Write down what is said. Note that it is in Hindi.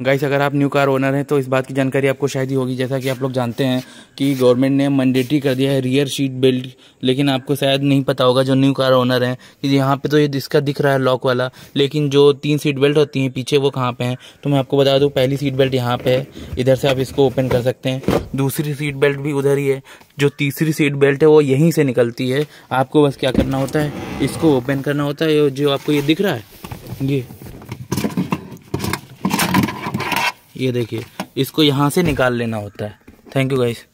गाइस अगर आप न्यू कार ओनर हैं तो इस बात की जानकारी आपको शायद ही होगी। जैसा कि आप लोग जानते हैं कि गवर्नमेंट ने मैंडेटरी कर दिया है रियर सीट बेल्ट लेकिन आपको शायद नहीं पता होगा जो न्यू कार ओनर हैं, कि यहाँ पे तो ये इसका दिख रहा है लॉक वाला, लेकिन जो तीन सीट बेल्ट होती हैं, पीछे वो कहाँ पर हैं? तो मैं आपको बता दूँ, पहली सीट बेल्ट यहाँ पर है। इधर से आप इसको ओपन कर सकते हैं। दूसरी सीट बेल्ट भी उधर ही है। जो तीसरी सीट बेल्ट है, वो यहीं से निकलती है। आपको बस क्या करना होता है, इसको ओपन करना होता है जो आपको ये दिख रहा है, ये। ये देखिए इसको यहाँ से निकाल लेना होता है। Thank you guys